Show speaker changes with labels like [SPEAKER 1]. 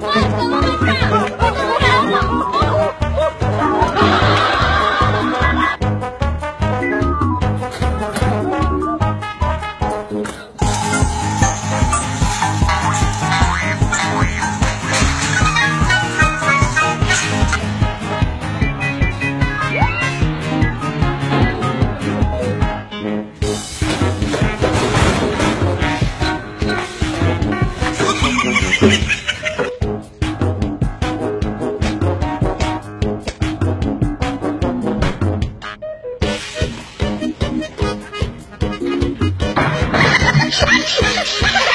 [SPEAKER 1] 哇，怎么回事？Ha ha ha!